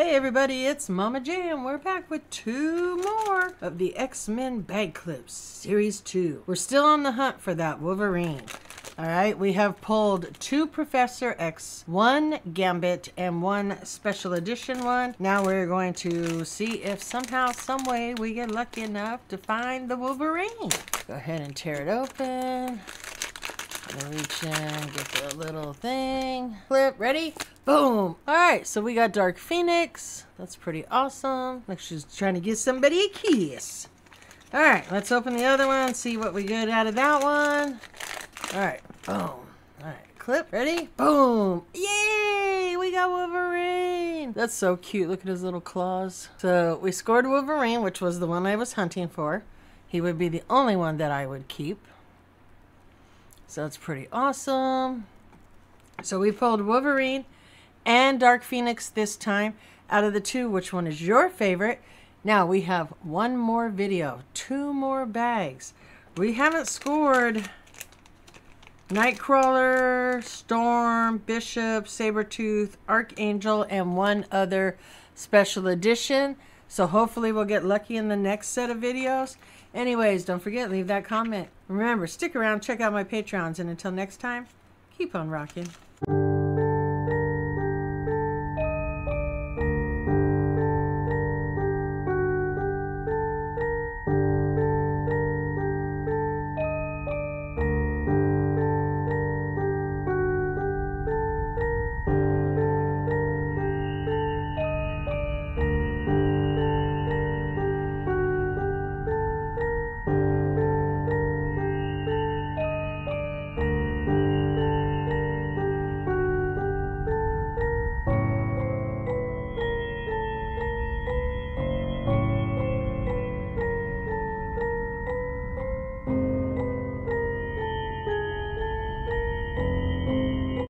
Hey everybody, it's Mama Jam. we're back with two more of the X-Men Bag Clips Series 2. We're still on the hunt for that Wolverine. Alright, we have pulled two Professor X, one Gambit, and one Special Edition one. Now we're going to see if somehow, some way, we get lucky enough to find the Wolverine. Go ahead and tear it open. Reach in, get the little thing. Flip, ready? Boom! Alright, so we got Dark Phoenix. That's pretty awesome. Like she's trying to give somebody a kiss. Alright, let's open the other one, see what we get out of that one. Alright, boom. Alright, clip, ready? Boom! Yay! We got Wolverine! That's so cute. Look at his little claws. So we scored Wolverine, which was the one I was hunting for. He would be the only one that I would keep. So that's pretty awesome. So we pulled Wolverine and Dark Phoenix this time. Out of the two, which one is your favorite? Now we have one more video, two more bags. We haven't scored Nightcrawler, Storm, Bishop, Sabretooth, Archangel, and one other special edition. So hopefully we'll get lucky in the next set of videos. Anyways, don't forget, leave that comment. Remember, stick around, check out my Patreons, and until next time, keep on rocking.